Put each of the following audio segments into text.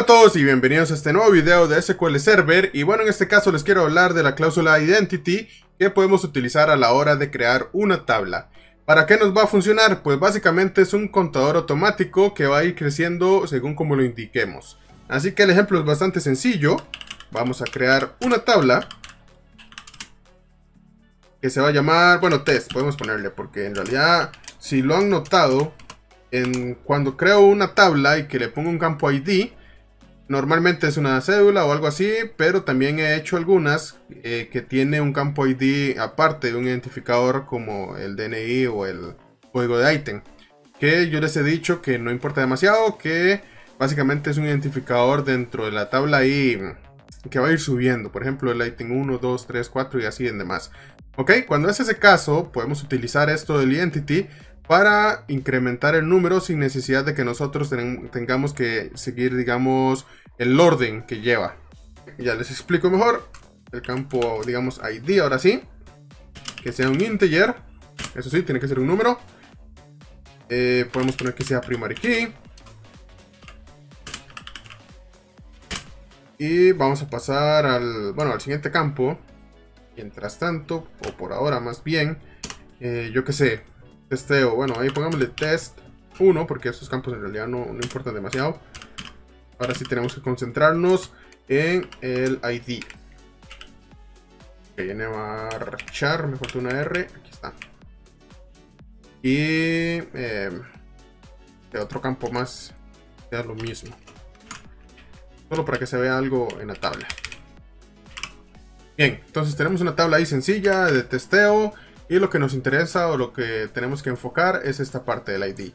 Hola a todos y bienvenidos a este nuevo video de SQL Server y bueno en este caso les quiero hablar de la cláusula Identity que podemos utilizar a la hora de crear una tabla. ¿Para qué nos va a funcionar? Pues básicamente es un contador automático que va a ir creciendo según como lo indiquemos. Así que el ejemplo es bastante sencillo. Vamos a crear una tabla que se va a llamar, bueno test podemos ponerle porque en realidad si lo han notado en, cuando creo una tabla y que le pongo un campo ID Normalmente es una cédula o algo así, pero también he hecho algunas eh, que tiene un campo ID aparte de un identificador como el DNI o el código de ítem. Que yo les he dicho que no importa demasiado, que básicamente es un identificador dentro de la tabla ahí que va a ir subiendo. Por ejemplo, el ítem 1, 2, 3, 4 y así en demás. Ok, cuando es ese caso, podemos utilizar esto del identity para incrementar el número sin necesidad de que nosotros tengamos que seguir, digamos, el orden que lleva. Ya les explico mejor. El campo, digamos, ID, ahora sí. Que sea un integer. Eso sí, tiene que ser un número. Eh, podemos poner que sea primary key. Y vamos a pasar al, bueno, al siguiente campo. Mientras tanto, o por ahora más bien, eh, yo qué sé, testeo. Bueno, ahí pongámosle test 1 porque estos campos en realidad no, no importan demasiado. Ahora sí tenemos que concentrarnos en el ID. Ok, marchar, me falta una R, aquí está. Y eh, de otro campo más, queda lo mismo. Solo para que se vea algo en la tabla. Bien, entonces tenemos una tabla ahí sencilla de testeo. Y lo que nos interesa o lo que tenemos que enfocar es esta parte del ID.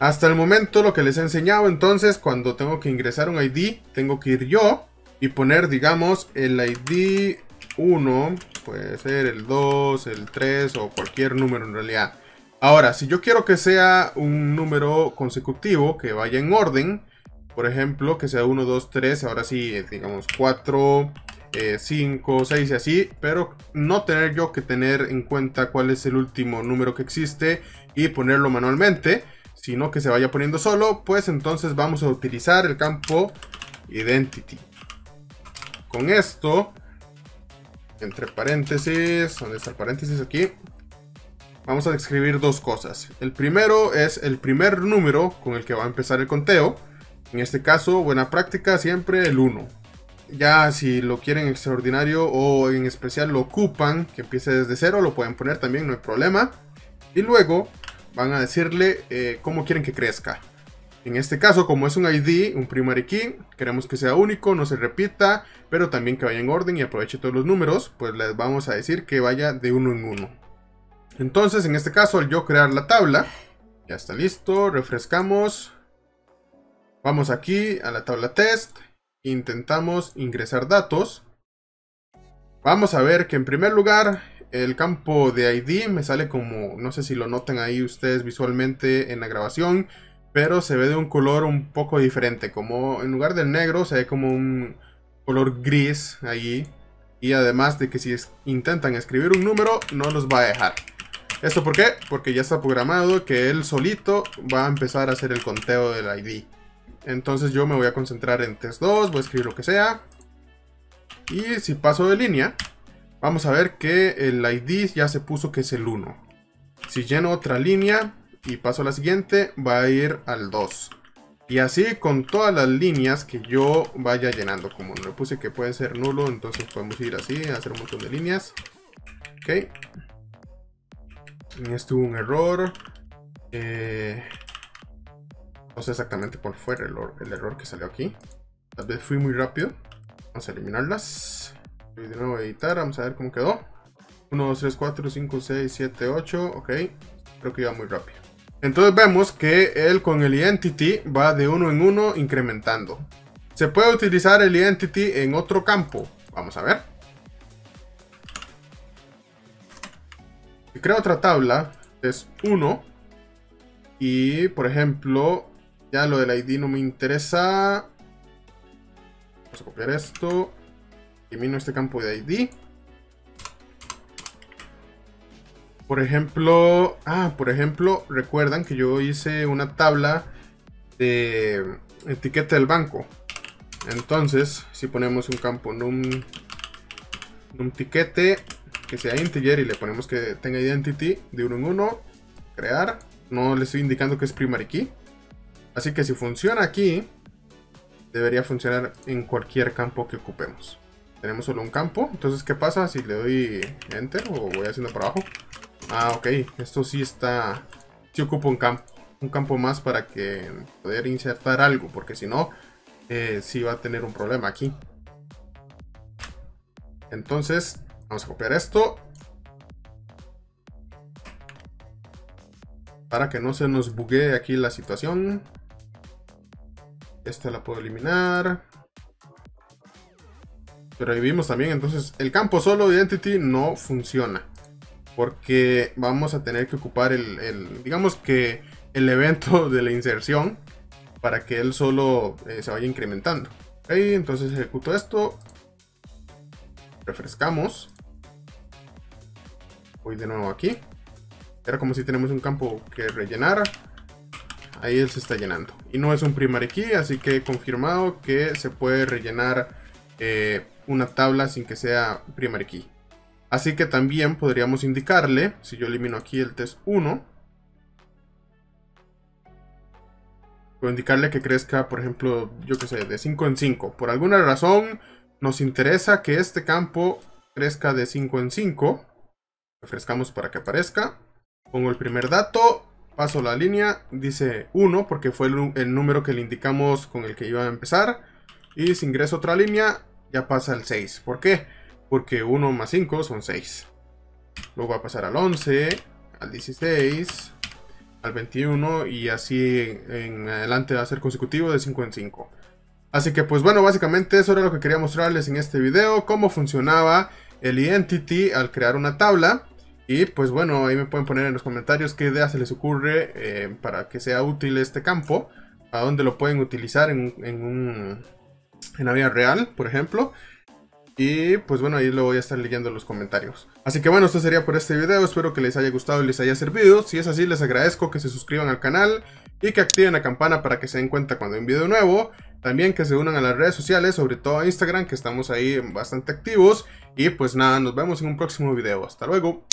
Hasta el momento lo que les he enseñado entonces cuando tengo que ingresar un ID tengo que ir yo y poner digamos el ID 1 puede ser el 2, el 3 o cualquier número en realidad. Ahora si yo quiero que sea un número consecutivo que vaya en orden por ejemplo que sea 1, 2, 3 ahora sí digamos 4, 5, 6 y así, pero no tener yo que tener en cuenta cuál es el último número que existe y ponerlo manualmente, sino que se vaya poniendo solo, pues entonces vamos a utilizar el campo identity. Con esto, entre paréntesis, ¿dónde está el paréntesis aquí? Vamos a escribir dos cosas. El primero es el primer número con el que va a empezar el conteo. En este caso, buena práctica, siempre el 1 ya si lo quieren extraordinario o en especial lo ocupan, que empiece desde cero, lo pueden poner también, no hay problema. Y luego van a decirle eh, cómo quieren que crezca. En este caso, como es un ID, un primary key, queremos que sea único, no se repita, pero también que vaya en orden y aproveche todos los números, pues les vamos a decir que vaya de uno en uno. Entonces, en este caso, al yo crear la tabla, ya está listo, refrescamos. Vamos aquí a la tabla test intentamos ingresar datos, vamos a ver que en primer lugar el campo de ID me sale como, no sé si lo notan ahí ustedes visualmente en la grabación, pero se ve de un color un poco diferente, como en lugar del negro se ve como un color gris ahí, y además de que si intentan escribir un número no los va a dejar. ¿Esto por qué? Porque ya está programado que él solito va a empezar a hacer el conteo del ID. Entonces yo me voy a concentrar en test 2, voy a escribir lo que sea. Y si paso de línea, vamos a ver que el ID ya se puso que es el 1. Si lleno otra línea y paso a la siguiente, va a ir al 2. Y así con todas las líneas que yo vaya llenando. Como no le puse que puede ser nulo, entonces podemos ir así, hacer un montón de líneas. Ok. En esto hubo un error. Eh, no sé exactamente cuál fue el error, el error que salió aquí. Tal vez fui muy rápido. Vamos a eliminarlas. Voy de nuevo a editar. Vamos a ver cómo quedó. 1, 2, 3, 4, 5, 6, 7, 8. Ok. Creo que iba muy rápido. Entonces vemos que él con el identity va de uno en uno incrementando. Se puede utilizar el identity en otro campo. Vamos a ver. Si creo otra tabla, es 1. Y por ejemplo, ya lo del ID no me interesa. Vamos a copiar esto. Elimino este campo de ID. Por ejemplo, ah, por ejemplo, recuerdan que yo hice una tabla de etiqueta del banco. Entonces, si ponemos un campo num, num tiquete que sea integer y le ponemos que tenga identity de uno en uno, crear, no le estoy indicando que es primary key. Así que si funciona aquí, debería funcionar en cualquier campo que ocupemos. Tenemos solo un campo, entonces ¿qué pasa si le doy enter o voy haciendo para abajo? Ah, ok, esto sí está, sí ocupa un campo, un campo más para que poder insertar algo, porque si no, eh, sí va a tener un problema aquí. Entonces, vamos a copiar esto. Para que no se nos buguee aquí la situación. Esta la puedo eliminar. Pero ahí vimos también, entonces el campo solo de Identity no funciona. Porque vamos a tener que ocupar el, digamos que el evento de la inserción para que él solo eh, se vaya incrementando. Ok, entonces ejecuto esto. Refrescamos. Voy de nuevo aquí. Era como si tenemos un campo que rellenar ahí él se está llenando. Y no es un primary key, así que he confirmado que se puede rellenar eh, una tabla sin que sea primary key. Así que también podríamos indicarle, si yo elimino aquí el test 1, puedo indicarle que crezca, por ejemplo, yo que sé, de 5 en 5. Por alguna razón nos interesa que este campo crezca de 5 en 5. Refrescamos para que aparezca. Pongo el primer dato Paso la línea, dice 1 porque fue el, número que le indicamos con el que iba a empezar. Y si ingreso otra línea, ya pasa el 6. ¿Por qué? Porque 1 más 5 son 6. Luego va a pasar al 11, al 16, al 21 y así en adelante va a ser consecutivo de 5 en 5. Así que pues bueno, básicamente eso era lo que quería mostrarles en este video, cómo funcionaba el Identity al crear una tabla. Y pues bueno, ahí me pueden poner en los comentarios qué idea se les ocurre eh, para que sea útil este campo. A dónde lo pueden utilizar en, un, en la vida real, por ejemplo. Y pues bueno, ahí lo voy a estar leyendo en los comentarios. Así que bueno, esto sería por este video. Espero que les haya gustado y les haya servido. Si es así, les agradezco que se suscriban al canal y que activen la campana para que se den cuenta cuando hay un video nuevo. También que se unan a las redes sociales, sobre todo a Instagram, que estamos ahí bastante activos. Y pues nada, nos vemos en un próximo video. Hasta luego.